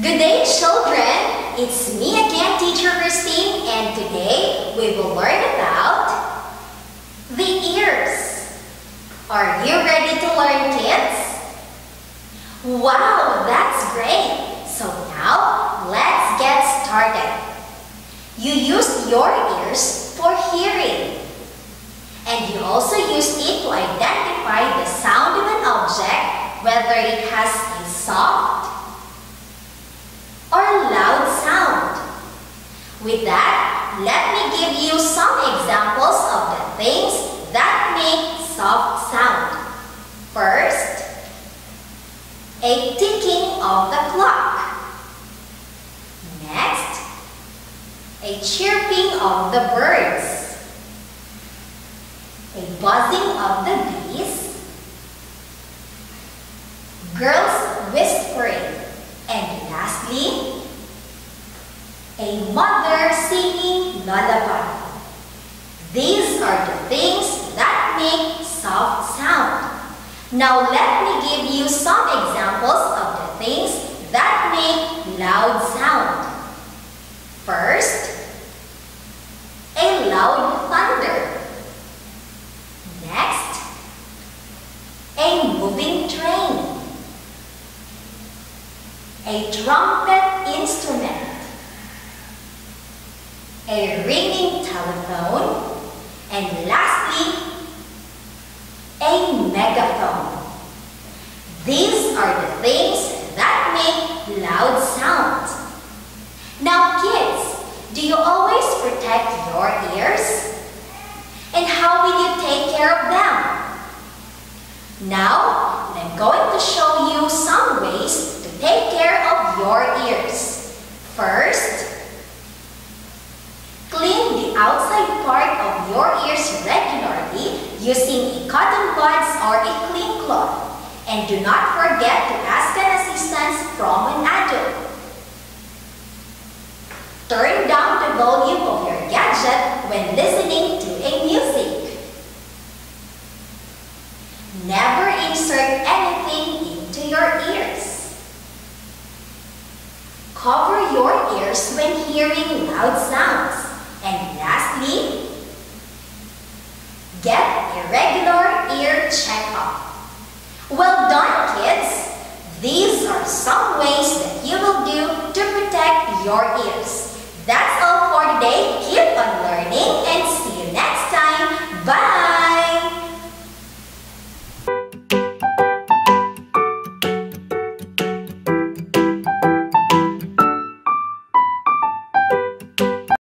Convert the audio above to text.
Good day, children! It's me again, Teacher Christine, and today we will learn about the ears. Are you ready to learn, kids? Wow, that's great! So now, let's get started. You use your ears for hearing. And you also use it to identify the sound of an object, whether it has a soft With that, let me give you some examples of the things that make soft sound. First, a ticking of the clock. Next, a chirping of the birds a buzzing of the bees, girls whispering, and lastly, a mother singing lullaby. These are the things that make soft sound. Now let me give you some examples of the things that make loud sound. First, a loud thunder. Next, a moving train, a trumpet instrument, a ringing telephone, and lastly, a megaphone. These are the things that make loud sounds. Now kids, do you always protect your ears? And how will you take care of them? Now, I'm going to show you some ways to take care of your ears. First, clean the outside part of your ears regularly using cotton buds or a clean cloth. And do not forget to ask an assistance from an adult. Turn down the volume of your gadget when listening to a music. Never insert anything into your ears. Cover your ears when hearing loud sounds. And lastly, get regular ear checkup. Well done, kids! These are some ways that you will do to protect your ears. That's